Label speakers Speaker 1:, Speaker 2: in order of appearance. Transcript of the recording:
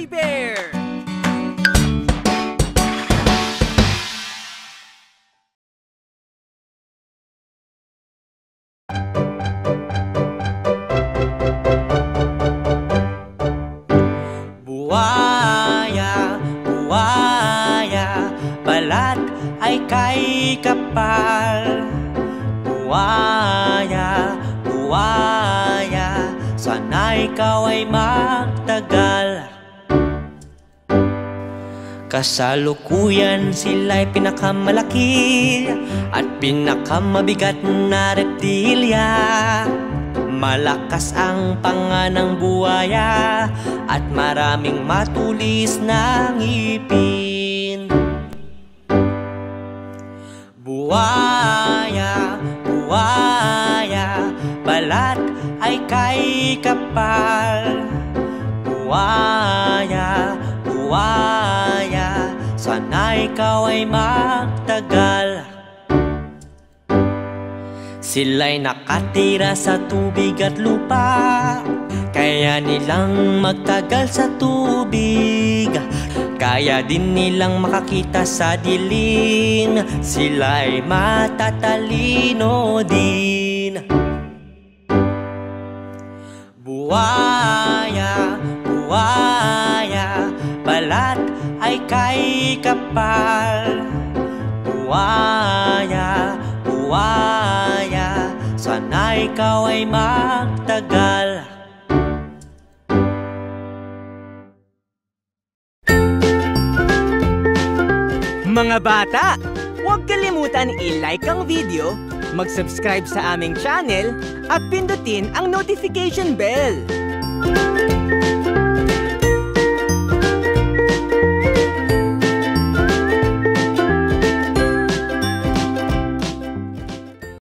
Speaker 1: Fuzzy Bear!
Speaker 2: Buwaya, buwaya, balat ay kay kapal. Buwaya, buwaya, sana ikaw ay magtagal. Kasalukuyan sila'y pinakamalaki at pinakamabigat na reptilya. Malakas ang panga ng buwaya at maraming matulis na ngipin. Buwaya, buwaya, balat ay kay kapal. Buwaya, buwaya, sana ikaw ay magtagal. Sila'y nakatira sa tubig at lupa. Kaya nilang magtagal sa tubig. Kaya din nilang makakita sa dilim. Sila'y matatalino din. Buwaya, Balat ay kay kapal Buwaya, buwaya Sana ikaw ay magtagal
Speaker 1: Mga bata, huwag kalimutan i-like ang video, mag-subscribe sa aming channel, at pindutin ang notification bell.